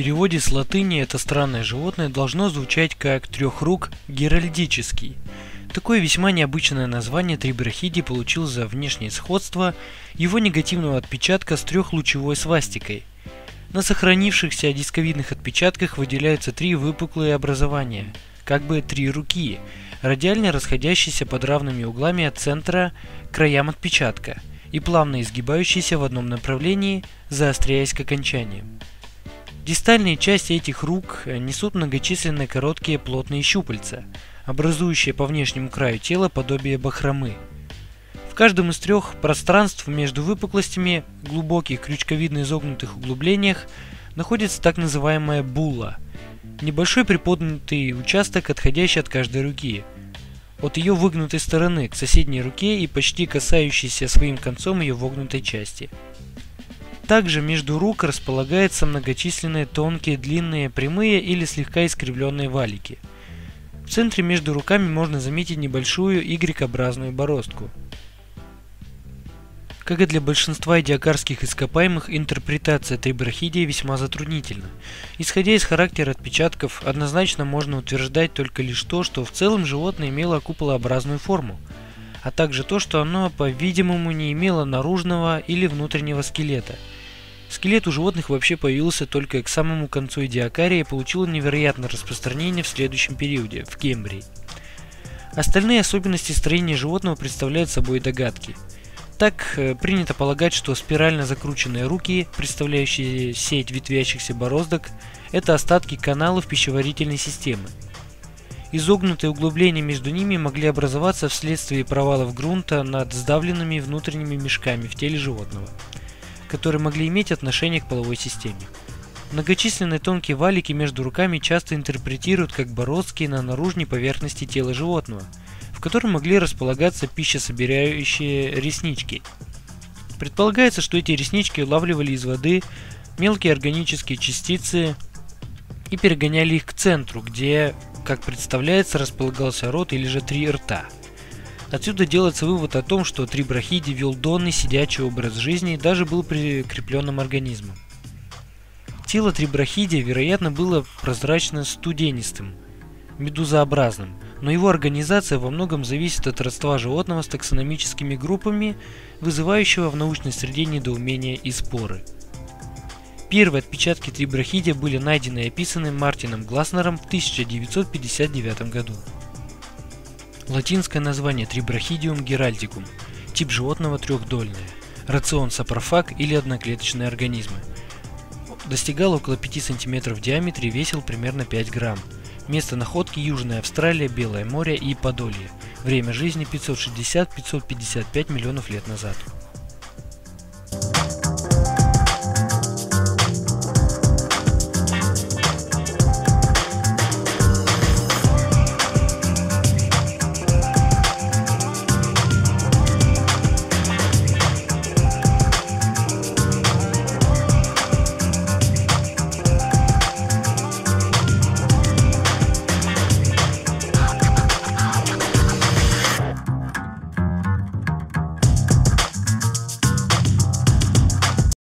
переводе с латыни это странное животное должно звучать как трехрук геральдический. Такое весьма необычное название трибрахидий получил за внешнее сходство его негативного отпечатка с трехлучевой свастикой. На сохранившихся дисковидных отпечатках выделяются три выпуклые образования, как бы три руки, радиально расходящиеся под равными углами от центра к краям отпечатка и плавно изгибающиеся в одном направлении, заостряясь к окончанию. Дистальные части этих рук несут многочисленные короткие плотные щупальца, образующие по внешнему краю тела подобие бахромы. В каждом из трех пространств между выпуклостями глубоких крючковидно изогнутых углублениях находится так называемая була – небольшой приподнятый участок, отходящий от каждой руки, от ее выгнутой стороны к соседней руке и почти касающийся своим концом ее вогнутой части – также между рук располагаются многочисленные тонкие, длинные, прямые или слегка искривленные валики. В центре между руками можно заметить небольшую Y-образную бороздку. Как и для большинства диакарских ископаемых, интерпретация трибрахидии весьма затруднительна. Исходя из характера отпечатков, однозначно можно утверждать только лишь то, что в целом животное имело куполообразную форму, а также то, что оно, по-видимому, не имело наружного или внутреннего скелета – Скелет у животных вообще появился только к самому концу Идиакария и получил невероятное распространение в следующем периоде, в Кембрии. Остальные особенности строения животного представляют собой догадки. Так, э, принято полагать, что спирально закрученные руки, представляющие сеть ветвящихся бороздок, это остатки каналов пищеварительной системы. Изогнутые углубления между ними могли образоваться вследствие провалов грунта над сдавленными внутренними мешками в теле животного – которые могли иметь отношение к половой системе. Многочисленные тонкие валики между руками часто интерпретируют как бороздки на наружной поверхности тела животного, в котором могли располагаться пищесобирающие реснички. Предполагается, что эти реснички улавливали из воды мелкие органические частицы и перегоняли их к центру, где, как представляется, располагался рот или же три рта – Отсюда делается вывод о том, что Трибрахиди вел донный сидячий образ жизни и даже был прикрепленным организмом. Тело Трибрахиди, вероятно, было прозрачно-студенистым, медузообразным, но его организация во многом зависит от родства животного с таксономическими группами, вызывающего в научной среде недоумение и споры. Первые отпечатки трибрахидия были найдены и описаны Мартином Гласнером в 1959 году. Латинское название Трибрахидиум геральдикум. Тип животного трехдольное. Рацион сапрофаг или одноклеточные организмы. Достигал около 5 см в диаметре весил примерно 5 грамм. Место находки Южная Австралия, Белое море и Подолье. Время жизни 560-555 миллионов лет назад.